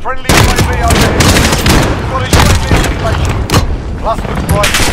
Friendly UAV over here. Got a UAV in station. Cluster's right.